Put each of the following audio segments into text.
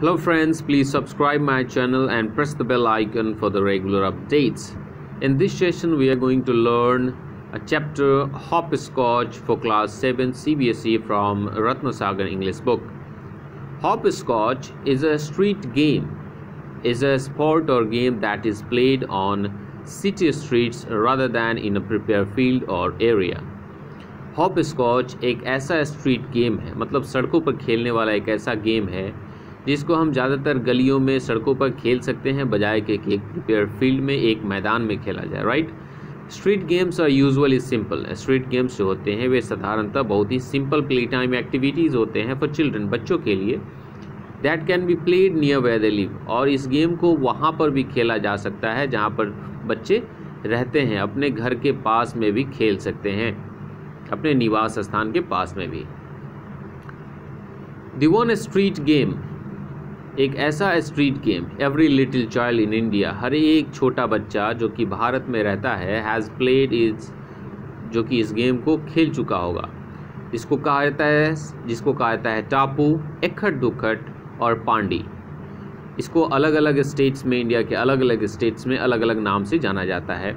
Hello friends, please subscribe my channel and press the bell icon for the regular updates. In this session we are going to learn a chapter Hopscotch for class 7 CBSE from Ratnasagar English book. Hopscotch is a street game. Is a sport or game that is played on city streets rather than in a prepared field or area. Hopscotch एक ऐसा street game है मतलब सड़कों पर खेलने वाला एक ऐसा गेम है जिसको हम ज़्यादातर गलियों में, सड़कों पर खेल सकते हैं, बजाय के एक प्रिपेयर फ़ील्ड में, एक मैदान में खेला जाए right street games are usually simple street games जो होते हैं, वे साधारणतः बहुत ही सिंपल प्ले टाइम एक्टिविटीज़ होते हैं फॉर चिल्ड्रन बच्चों के लिए that can be played near where they live और इस गेम को वहाँ पर भी खेला जा सकता है, जहाँ पर बच्चे रहते हैं, अपने घर के पास में भी खेल सकते हैं, अपने निवास स्थान के पास में भी। दिवन स्ट्रीट गेम एक ऐसा street game every little child in India हर एक छोटा बच्चा जो कि भारत में रहता है हैज़ प्लेड इज़ जो कि इस गेम को खेल चुका होगा। इसको कहा जाता है जिसको कहा जाता है टापू इखट दुखट और पांडी इसको अलग अलग स्टेट्स में इंडिया के अलग अलग स्टेट्स में अलग अलग नाम से जाना जाता है।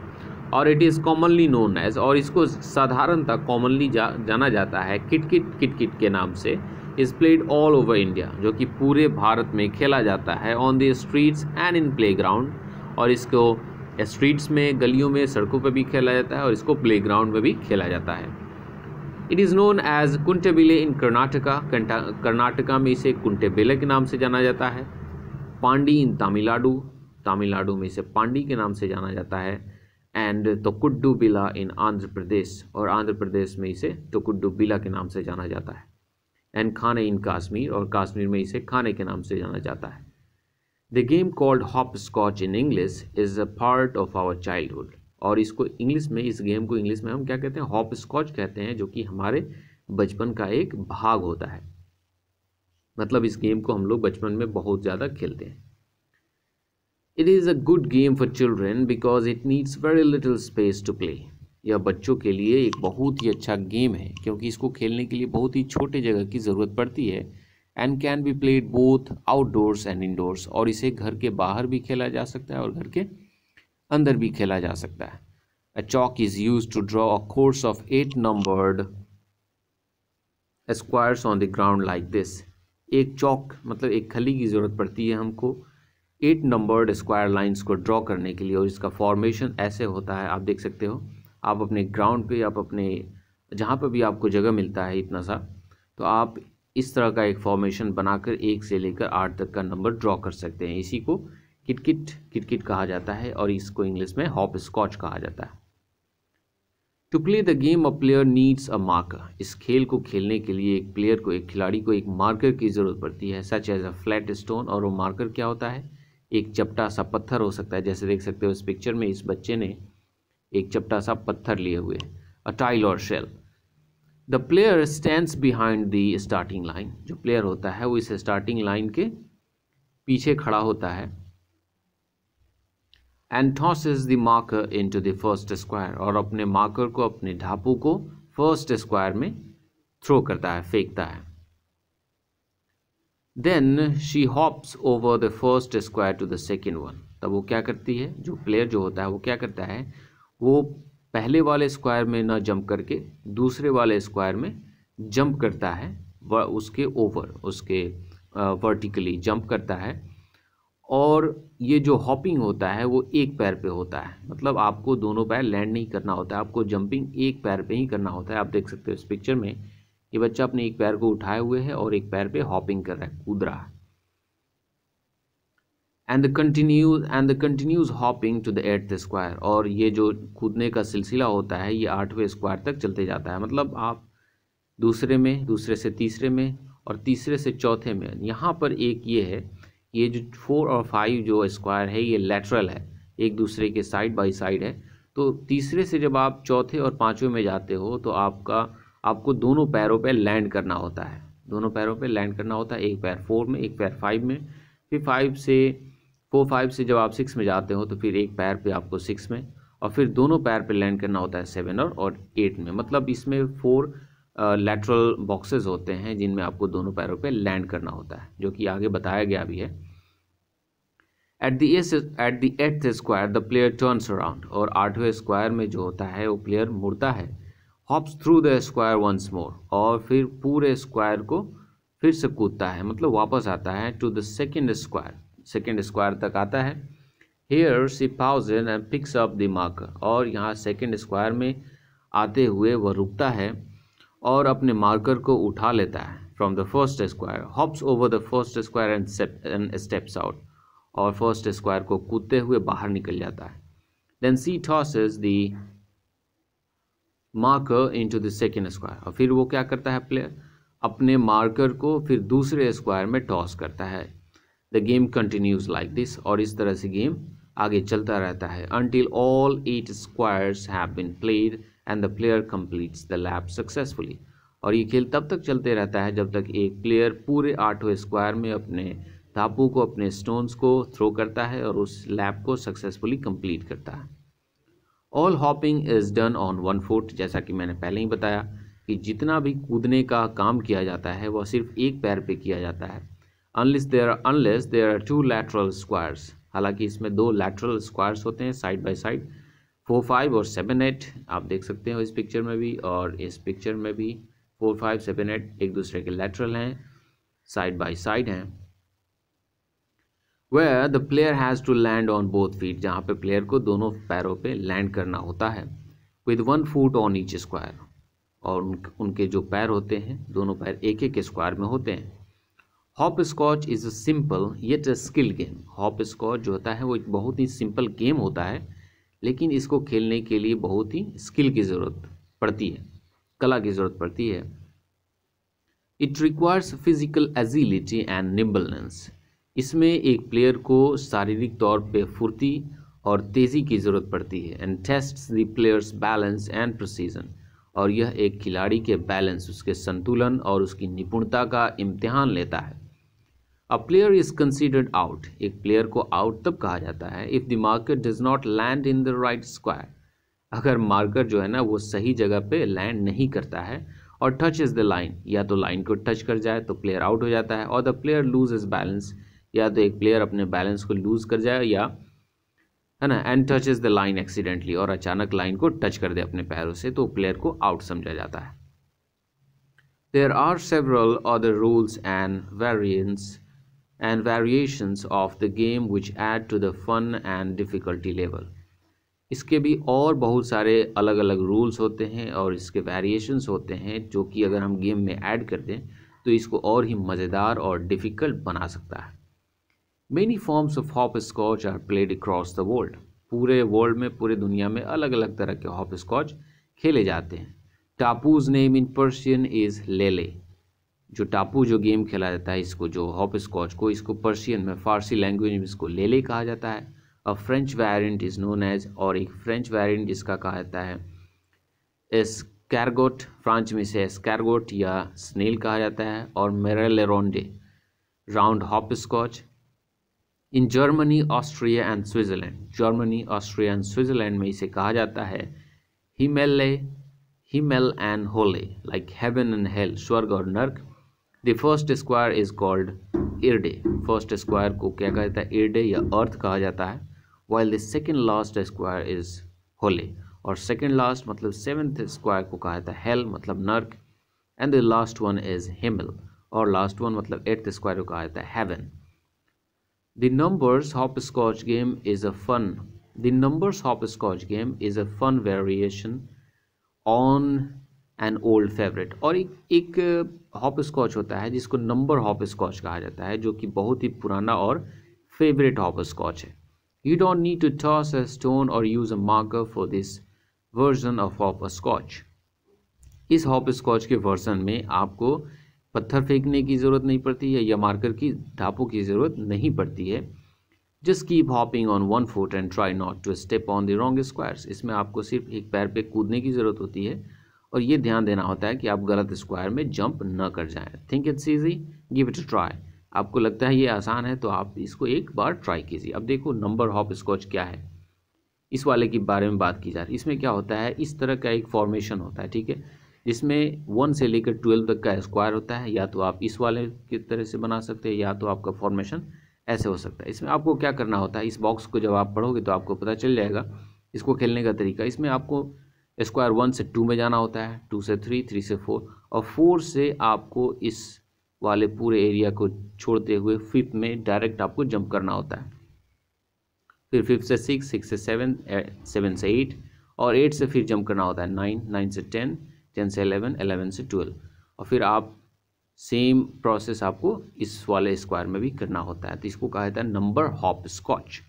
और it is commonly known as और इसको साधारणतः कॉमनली जा, जाना जाता है किट किट किट किट के नाम से। Is played all over India जो कि पूरे भारत में खेला जाता है on the streets and in playground और इसको स्ट्रीट्स में, गलियों में, सड़कों पर भी खेला जाता है और इसको प्ले ग्राउंड में भी खेला जाता है। It is known as Kuntebille in Karnataka Karnataka में इसे कुंटेबिले के नाम से जाना जाता है। पांडी इन तमिलनाडु तमिलनाडु में इसे पांडी के नाम से जाना जाता है। एंड टोकुड्डू बिला इन आंध्र प्रदेश और आंध्र प्रदेश में इसे टोकुड्डू बिला के नाम से जाना जाता है। एंड खाने इन काश्मीर और काश्मीर में इसे खाने के नाम से जाना जाता है the game called hopscotch in English is a part of our childhood और इसको इंग्लिश में इस गेम को इंग्लिश में हम क्या कहते हैं हॉप स्कॉच कहते हैं जो कि हमारे बचपन का एक भाग होता है मतलब इस गेम को हम लोग बचपन में बहुत ज़्यादा खेलते हैं it is a good game for children because it needs very little space to play यह बच्चों के लिए एक बहुत ही अच्छा गेम है, क्योंकि इसको खेलने के लिए बहुत ही छोटे जगह की ज़रूरत पड़ती है and can be played both outdoors and indoors और इसे घर के बाहर भी खेला जा सकता है और घर के अंदर भी खेला जा सकता है। A chalk is use to draw a course of eight numbered squares on the ground like this एक चौक मतलब एक खली की ज़रूरत पड़ती है हमको एट नंबर्ड स्क्वायर लाइंस को ड्रॉ करने के लिए, और इसका फॉर्मेशन ऐसे होता है, आप देख सकते हो। आप अपने ग्राउंड पे, आप अपने, जहाँ पर भी आपको जगह मिलता है इतना सा तो आप इस तरह का एक फॉर्मेशन बनाकर एक से लेकर आठ तक का नंबर ड्रॉ कर सकते हैं। इसी को किटकिट किटकिट कहा जाता है और इसको इंग्लिश में हॉप स्कॉच कहा जाता है। To play the game a player needs a marker इस खेल को खेलने के लिए एक प्लेयर को, एक खिलाड़ी को एक मार्कर की ज़रूरत पड़ती है such as a flat stone और वो मार्कर क्या होता है? एक चपटा सा पत्थर हो सकता है। जैसे देख सकते हो इस पिक्चर में इस बच्चे ने एक चपटा सा पत्थर लिए हुए अ टाइल और shell the player stand behind the starting line जो प्लेयर होता है, वो इस स्टार्टिंग लाइन के पीछे खड़ा होता है and is the marker into the first square और अपने मार्कर को, अपने ढापू को फ़र्स्ट स्क्वायर में थ्रो करता है, फेंकता है। Then she hops over the first square to the second one तब वो क्या करती है? जो प्लेयर जो होता है, वो क्या करता है? वो पहले वाले स्क्वायर में ना जंप करके दूसरे वाले स्क्वायर में जंप करता है, व उसके ओवर, उसके वर्टिकली जंप करता है। और ये जो हॉपिंग होता है, वो एक पैर पे होता है। मतलब आपको दोनों पैर लैंड नहीं करना होता है, आपको जंपिंग एक पैर पे ही करना होता है। आप देख सकते हो इस पिक्चर में, ये बच्चा अपने एक पैर को उठाए हुए है और एक पैर पे हॉपिंग कर रहा है, कूद रहा है। And the continues and the continues hopping to the eighth square और ये जो कूदने का सिलसिला होता है, ये आठवें स्क्वायर तक चलते जाता है। मतलब आप दूसरे में, दूसरे से तीसरे में और तीसरे से चौथे में। यहाँ पर एक ये है, ये जो फोर और फाइव जो स्क्वायर है, ये लेटरल है। एक दूसरे के साइड बाय साइड है। तो तीसरे से जब आप चौथे और पाँचवें में जाते हो तो आपका, आपको दोनों पैरों पे लैंड करना होता है। दोनों पैरों पे लैंड करना होता है, एक पैर फोर में, एक पैर फाइव में। फिर फाइव से फोर, फाइव से जब आप सिक्स में जाते हो तो फिर एक पैर पे आपको सिक्स में और फिर दोनों पैर पे लैंड करना होता है सेवन और और एट में। मतलब इसमें फोर लेटरल बॉक्सेस होते हैं जिनमें आपको दोनों पैरों पे लैंड करना होता है, जो कि आगे बताया गया भी है। At the at the square the player turns around और आठवें स्क्वायर में जो होता है, वो प्लेयर मुड़ता है hops through the square once more और फिर पूरे स्क्वायर को फिर से कूदता है मतलब वापस आता है to the second square second square तक आता है। Here she pauses and picks up the marker और यहाँ सेकेंड स्क्वायर में आते हुए वह रुकता है और अपने मार्कर को उठा लेता है from the first square hops over the first square and steps out और फ़र्स्ट स्क्वायर को कूदते हुए बाहर निकल जाता है। Then she tosses the marker into the second square और फिर वो क्या करता है प्लेयर अपने मार्कर को फिर दूसरे स्क्वायर में टॉस करता है। The game continues like this और इस तरह से गेम आगे चलता रहता है until all eight squares have been played and the player completes the lap successfully और ये खेल तब तक चलते रहता है जब तक एक प्लेयर पूरे आठवें स्क्वायर में अपने धापू को, अपने स्टोन्स को थ्रो करता है और उस लैब को सक्सेसफुली कंप्लीट करता है। All hopping is done on one foot जैसा कि मैंने पहले ही बताया कि जितना भी कूदने का काम किया जाता है, वह सिर्फ़ एक पैर पे किया जाता है। Unless there unless there are two lateral squares हालाँकि इसमें दो लैटरल स्क्वायर्स होते हैं side by side four five और सेवन एट आप देख सकते हो इस पिक्चर में भी और इस पिक्चर में भी फोर फाइव सेवन एट एक दूसरे के लेटरल हैं साइड बाय साइड हैं। Where the player has to land on both feet जहाँ पे प्लेयर को दोनों पैरों पे लैंड करना होता है with one foot on each square और उन, उनके जो पैर होते हैं दोनों पैर एक एक स्क्वायर में होते हैं। Hopscotch is a simple yet a skill game hopscotch जो होता है, वो एक बहुत ही सिंपल गेम होता है, लेकिन इसको खेलने के लिए बहुत ही स्किल की ज़रूरत पड़ती है, कला की ज़रूरत पड़ती है। It requires physical agility and nimbleness इसमें एक प्लेयर को शारीरिक तौर पे फुर्ती और तेज़ी की ज़रूरत पड़ती है and test the player's balance and precision और यह एक खिलाड़ी के बैलेंस उसके संतुलन और उसकी निपुणता का इम्तिहान लेता है। A player is considered out एक प्लेयर को आउट तब कहा जाता है if the marker does not land in the right square अगर मार्कर जो है ना वो सही जगह पे लैंड नहीं करता है और टच इज़ द लाइन या तो लाइन को टच कर जाए तो प्लेयर आउट हो जाता है और the player lose his balance या तो एक प्लेयर अपने बैलेंस को लूज कर जाए या, है ना and touch is the line accidentally और अचानक लाइन को टच कर दे अपने पैरों से तो प्लेयर को आउट समझा जाता है। There are several other rules and variances and variations of the game which add to the fun and difficulty level. इसके भी और बहुत सारे अलग अलग रूल्स होते हैं और इसके वेरिएशंस होते हैं जो कि अगर हम गेम में ऐड कर दें तो इसको और ही मज़ेदार और डिफ़िकल्ट बना सकता है। Many forms of hopscotch are played across the world पूरे वर्ल्ड में, पूरे दुनिया में अलग अलग तरह के हॉप स्कॉच खेले जाते हैं। टापूज नेम इन पर्शियन इज़ लेले जो टापू जो गेम खेला जाता है, इसको जो हॉप स्कॉच को, इसको पर्शियन में फारसी लैंग्वेज में इसको लेले कहा जाता है। A French variant is known as और एक फ्रेंच वेरिएंट जिसका कहा जाता है एस्कैरगोट फ्रांच में से एस्कैरगोट या स्नेल कहा जाता है, और मेरेलेरोंडे round hopscotch in Germany Austria and Switzerland Germany Austria and Switzerland में इसे कहा जाता है हिमेले हिमेल एंड होले लाइक हेवन एंड हेल स्वर्ग और नर्क। The first square is called इर्डे first square को क्या कहता है? इर्डे या अर्थ कहा जाता है। While the second last square is होले और सेकेंड लास्ट मतलब सेवेंथ स्क्वायर को कहा जाता है। हेल मतलब नर्क। And the last one is Himal और लास्ट वन मतलब एट्थ स्क्वायर को कहा जाता है। Heaven the numbers hopscotch game is a fun the numbers hopscotch game is a fun variation on an old favourite और एक एक हॉप स्कॉच होता है, जिसको नंबर हॉप स्कॉच कहा जाता है, जो कि बहुत ही पुराना और फेवरेट हॉप स्कॉच है। You don't need to toss a stone और use a marker for this version of hopscotch इस हॉप स्कॉच के वर्जन में आपको पत्थर फेंकने की ज़रूरत नहीं पड़ती है, या मार्कर की धापों की ज़रूरत नहीं पड़ती है। Just keep hopping on one foot and try not to step on the wrong squares इसमें आपको सिर्फ़ एक पैर पे कूदने की ज़रूरत होती है और ये ध्यान देना होता है कि आप गलत स्क्वायर में जंप न कर जाएँ। Think it's easy give it try आपको लगता है ये आसान है तो आप इसको एक बार ट्राई कीजिए। अब देखो नंबर हॉप स्कॉच क्या है। इस वाले के बारे में बात की जा रही है। इसमें क्या होता है? इस तरह का एक फॉर्मेशन होता है, ठीक है? जिसमें वन से लेकर ट्वेल्व तक का स्क्वायर होता है। या तो आप इस वाले की तरह से बना सकते हैं, या तो आपका फॉर्मेशन ऐसे हो सकता है। इसमें आपको क्या करना होता है? इस बॉक्स को जब आप पढ़ोगे तो आपको पता चल जाएगा। इसको खेलने का तरीका। इसमें आपको स्क्वायर वन से टू में जाना होता है, टू से थ्री थ्री से फोर और फोर से आपको इस वाले पूरे एरिया को छोड़ते हुए फिफ्थ में डायरेक्ट आपको जंप करना होता है। फिर फिफ्थ से सिक्स सिक्स से सेवन सेवन से एट और एट से फिर जंप करना होता है, नाइन नाइन से टेन टेन से एलेवन एलेवन से ट्वेल्व और फिर आप सेम प्रोसेस आपको इस वाले स्क्वायर में भी करना होता है। तो इसको कहा जाता है नंबर हॉप स्कॉच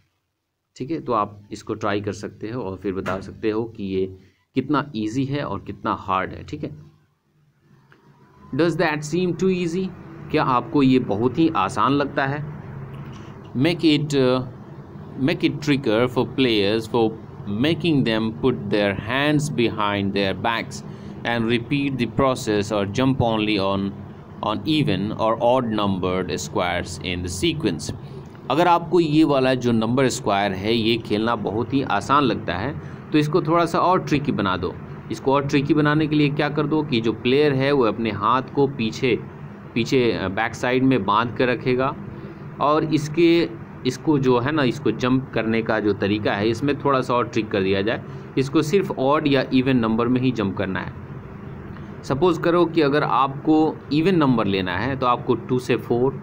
ठीक है तो आप इसको ट्राई कर सकते हो और फिर बता सकते हो कि ये कितना ईजी है और कितना हार्ड है, ठीक है? Does that seem too easy क्या आपको ये बहुत ही आसान लगता है? Make it make it trickier for players for making them put their hands behind their backs and repeat the process और jump only on on even और odd numbered squares in the sequence अगर आपको ये वाला जो number square है, ये खेलना बहुत ही आसान लगता है तो इसको थोड़ा सा और ट्रिकी बना दो। इसको और ट्रिकी बनाने के लिए क्या कर दो कि जो प्लेयर है वो अपने हाथ को पीछे पीछे बैक साइड में बाँध कर रखेगा और इसके, इसको जो है ना, इसको जंप करने का जो तरीका है, इसमें थोड़ा सा और ट्रिक कर दिया जाए। इसको सिर्फ़ ऑड या इवन नंबर में ही जंप करना है। सपोज़ करो कि अगर आपको इवन नंबर लेना है तो आपको टू से फोर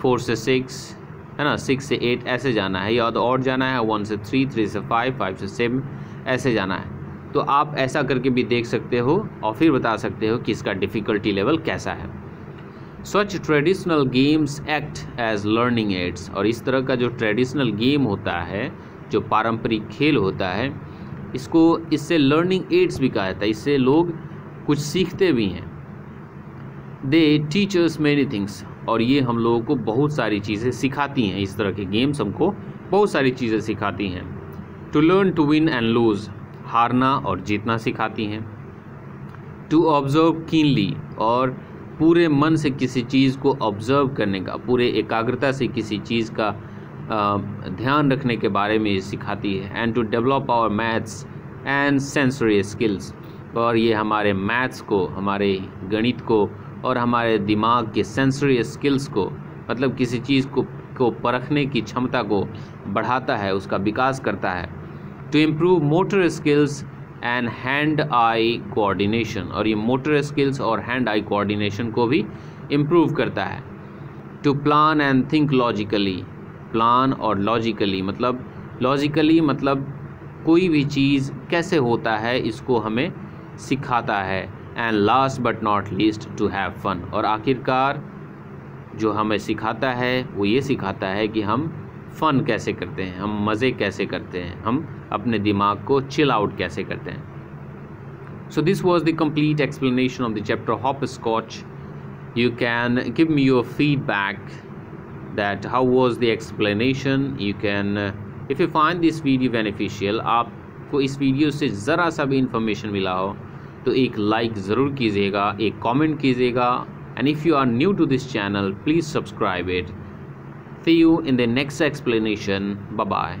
फोर से सिक्स है ना सिक्स से एट ऐसे जाना है, या तो और जाना है वन से थ्री थ्री से फाइव फाइव से सेवन ऐसे जाना है। तो आप ऐसा करके भी देख सकते हो और फिर बता सकते हो कि इसका डिफ़िकल्टी लेवल कैसा है। Such traditional games act as learning aids और इस तरह का जो ट्रेडिशनल गेम होता है, जो पारंपरिक खेल होता है, इसको, इससे लर्निंग एड्स भी कहा जाता है, इससे लोग कुछ सीखते भी हैं। दे टीचर्स मैनी थिंग्स और ये हम लोगों को बहुत सारी चीज़ें सिखाती हैं। इस तरह के गेम्स हमको बहुत सारी चीज़ें सिखाती हैं। To learn to win and lose हारना और जीतना सिखाती हैं। टू ऑब्ज़र्व कीनली और पूरे मन से किसी चीज़ को ऑब्ज़र्व करने का, पूरे एकाग्रता से किसी चीज़ का ध्यान रखने के बारे में ये सिखाती है। And to develop our maths and sensory skills और ये हमारे मैथ्स को, हमारे गणित को और हमारे दिमाग के सेंसरी स्किल्स को मतलब किसी चीज़ को को परखने की क्षमता को बढ़ाता है, उसका विकास करता है। To improve motor skills and hand eye coordination और ये मोटर स्किल्स और हैंड आई कोऑर्डिनेशन को भी इम्प्रूव करता है। To plan and think logically plan और लॉजिकली मतलब लॉजिकली मतलब कोई भी चीज़ कैसे होता है, इसको हमें सिखाता है। And last but not least to have fun और आखिरकार जो हमें सिखाता है वो ये सिखाता है कि हम फ़न कैसे करते हैं हम मज़े कैसे करते हैं हम अपने दिमाग को चिल आउट कैसे करते हैं। So this was the complete explanation of the chapter hopscotch you can give me your feedback how was the explanation. You can uh, if you find this video beneficial आपको इस video से ज़रा सा भी information मिला हो तो एक लाइक ज़रूर कीजिएगा, एक कमेंट कीजिएगा and if you are new to this channel please subscribe it see you in the next explanation bye